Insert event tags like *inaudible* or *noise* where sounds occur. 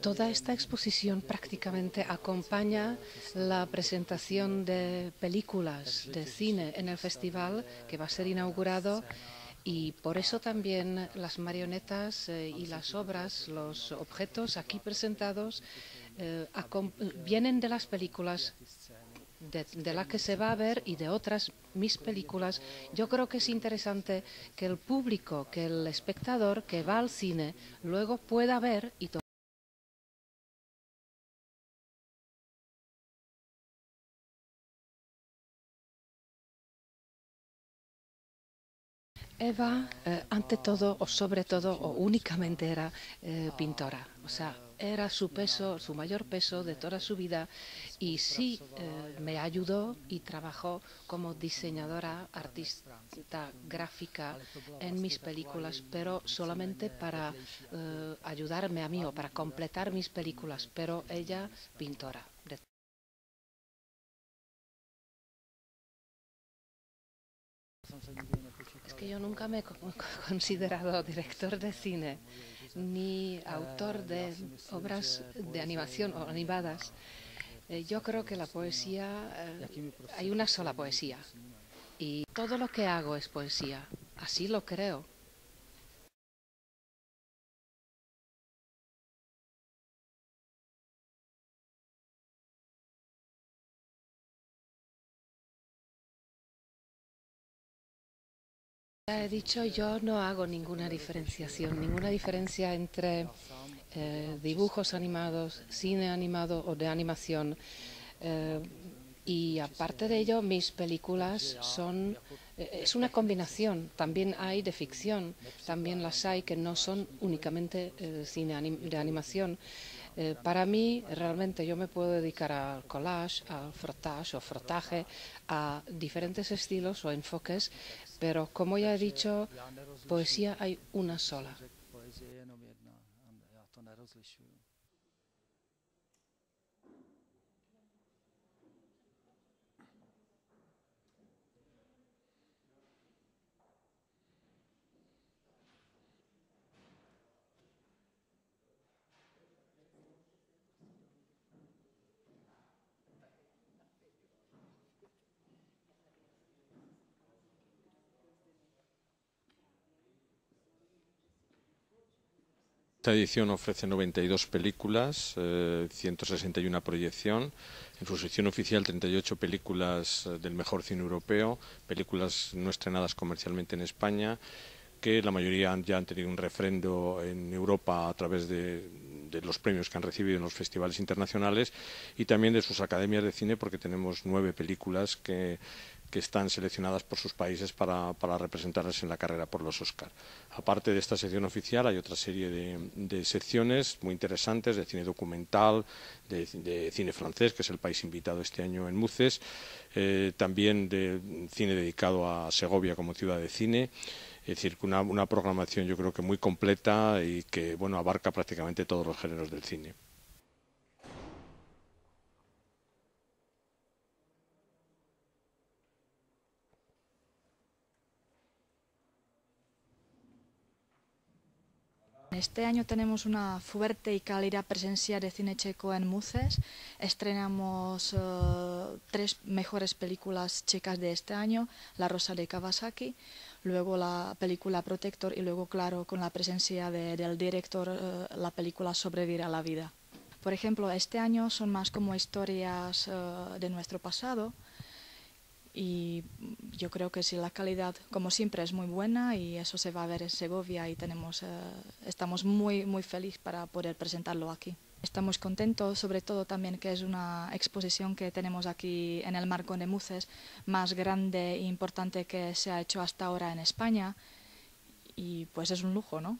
Toda esta exposición prácticamente acompaña la presentación de películas de cine en el festival que va a ser inaugurado y por eso también las marionetas eh, y las obras, los objetos aquí presentados eh, vienen de las películas de, de, la que se va a ver y de otras mis películas. Yo creo que es interesante que el público, que el espectador que va al cine luego pueda ver y Eva, eh, ante todo o sobre todo o únicamente era eh, pintora, o sea, era su peso, su mayor peso de toda su vida y sí eh, me ayudó y trabajó como diseñadora, artista gráfica en mis películas, pero solamente para ayudarme a mí o para completar mis películas, pero ella pintora. Que yo nunca me he *laughs* considerado director de cine ni autor de obras de animación o animadas. Eh, yo creo que la poesía, eh, hay una sola poesía y todo lo que hago es poesía, así lo creo. He dicho, yo no hago ninguna diferenciación, ninguna diferencia entre eh, dibujos animados, cine animado o de animación. Eh, y aparte de ello, mis películas son es una combinación. También hay de ficción, también las hay que no son únicamente cine de animación. para mí, realmente, yo me puedo dedicar al collage, al frottage o frotaje, a diferentes estilos o enfoques pero como ya he dicho, poesía hay una sola. Esta edición ofrece 92 películas, 161 eh, proyección, en su sección oficial 38 películas eh, del mejor cine europeo, películas no estrenadas comercialmente en España, que la mayoría ya han tenido un refrendo en Europa a través de, de los premios que han recibido en los festivales internacionales y también de sus academias de cine, porque tenemos nueve películas que que están seleccionadas por sus países para, representarles en la carrera por los Oscar. Aparte de esta sección oficial hay otra serie de, secciones muy interesantes de cine documental, de, cine francés, que es el país invitado este año en Muces, eh, también de cine dedicado a Segovia como ciudad de cine. Es decir, una, una programación yo creo que muy completa y que bueno abarca prácticamente todos los géneros del cine. Este año tenemos una fuerte y cálida presencia de cine checo en Muces. Estrenamos eh, tres mejores películas checas de este año, La Rosa de Kawasaki, luego la película Protector y luego, claro, con la presencia del director, eh, la película Sobrevivir a la vida. Por ejemplo, este año son más como historias eh, de nuestro pasado, y yo creo que si la calidad, como siempre, es muy buena y eso se va a ver en Segovia y tenemos, eh, estamos muy, muy felices para poder presentarlo aquí. Estamos contentos, sobre todo también que es una exposición que tenemos aquí en el Marco de Muces, más grande e importante que se ha hecho hasta ahora en España y pues es un lujo, ¿no?